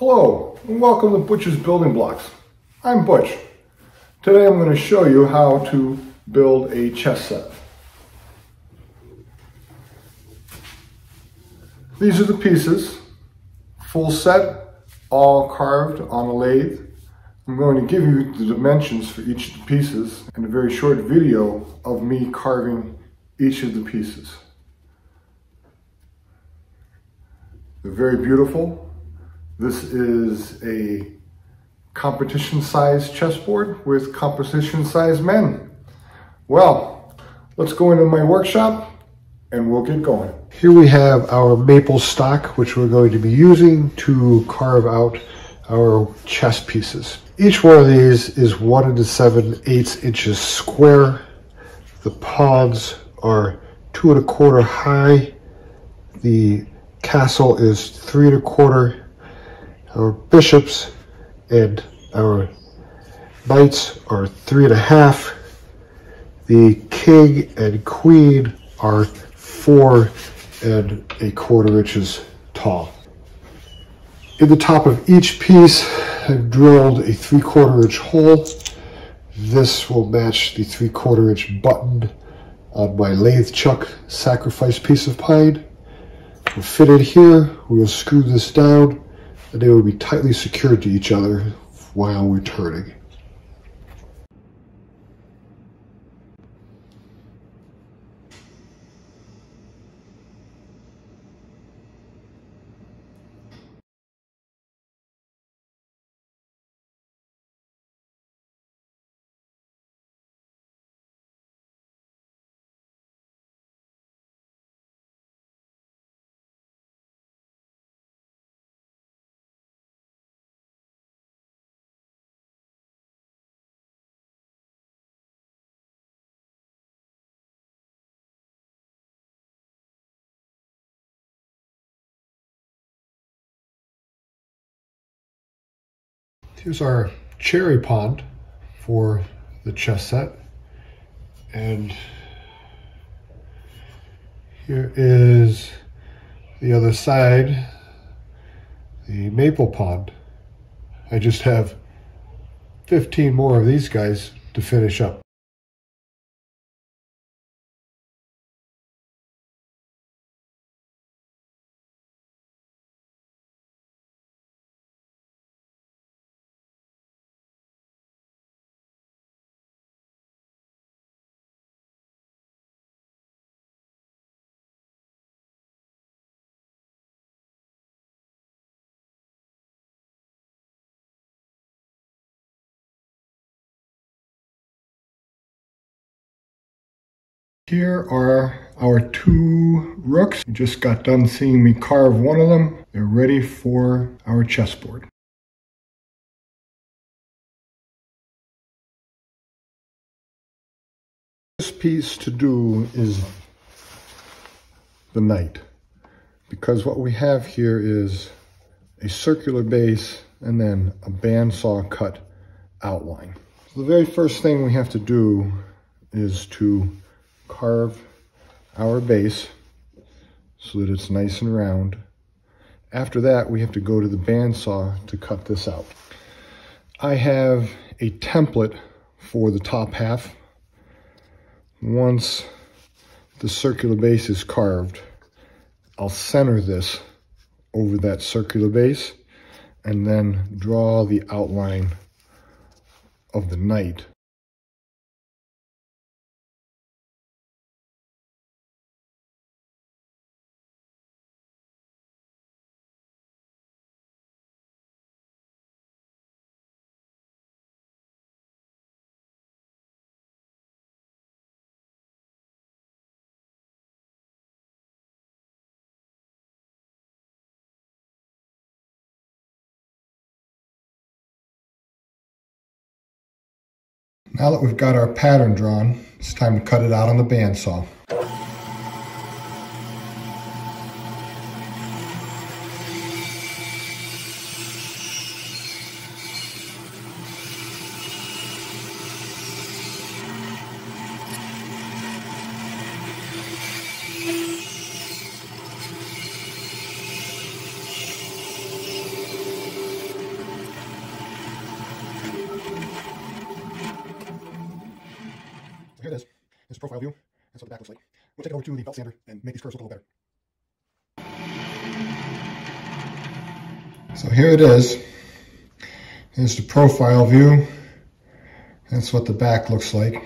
Hello, and welcome to Butch's Building Blocks. I'm Butch. Today I'm going to show you how to build a chess set. These are the pieces, full set, all carved on a lathe. I'm going to give you the dimensions for each of the pieces and a very short video of me carving each of the pieces. They're very beautiful. This is a competition size chessboard with competition size men. Well, let's go into my workshop and we'll get going. Here we have our maple stock, which we're going to be using to carve out our chess pieces. Each one of these is one into seven eighths inches square. The pawns are two and a quarter high. The castle is three and a quarter our bishops and our knights are three and a half. The king and queen are four and a quarter inches tall. In the top of each piece, I've drilled a three quarter inch hole. This will match the three quarter inch button on my lathe chuck sacrifice piece of pine. We'll fit it here. We'll screw this down and they will be tightly secured to each other while returning. Here's our cherry pawn for the chess set. And here is the other side, the maple pawn. I just have 15 more of these guys to finish up. Here are our two rooks. You just got done seeing me carve one of them. They're ready for our chessboard. This piece to do is the knight because what we have here is a circular base and then a bandsaw cut outline. So the very first thing we have to do is to carve our base so that it's nice and round. After that, we have to go to the bandsaw to cut this out. I have a template for the top half. Once the circular base is carved, I'll center this over that circular base and then draw the outline of the knight Now that we've got our pattern drawn, it's time to cut it out on the bandsaw. Profile view. That's what the back looks like. We'll take it over to the belt sander and make these curves look a little better. So here it is. Here's the profile view. That's what the back looks like.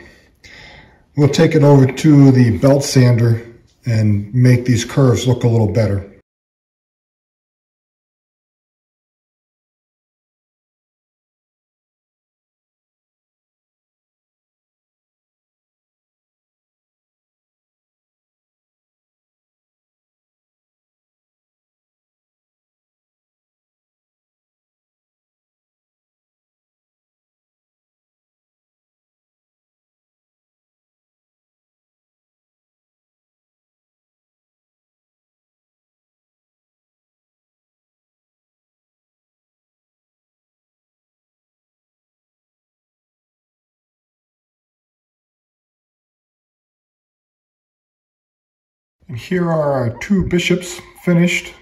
We'll take it over to the belt sander and make these curves look a little better. And here are our two bishops finished,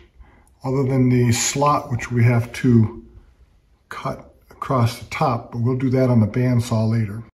other than the slot which we have to cut across the top, but we'll do that on the bandsaw later.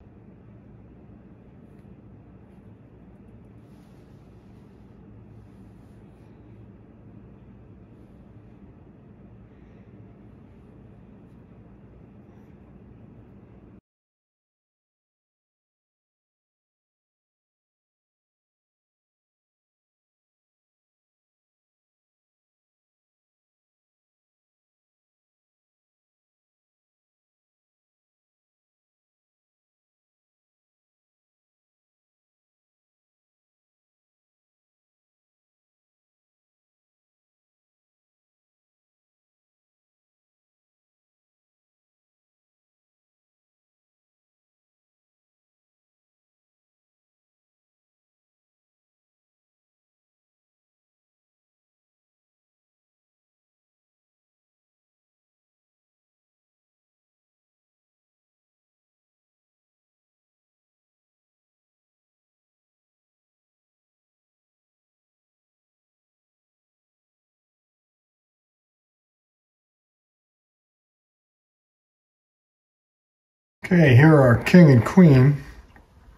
Okay, here are our king and queen.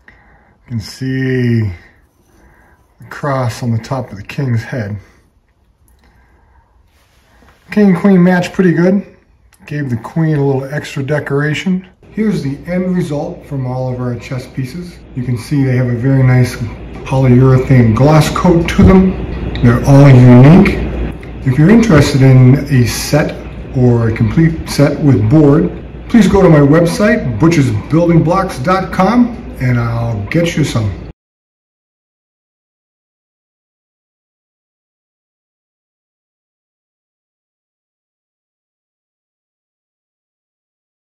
You can see the cross on the top of the king's head. King and queen match pretty good. Gave the queen a little extra decoration. Here's the end result from all of our chess pieces. You can see they have a very nice polyurethane gloss coat to them. They're all unique. If you're interested in a set or a complete set with board, please go to my website, butchersbuildingblocks.com, and I'll get you some.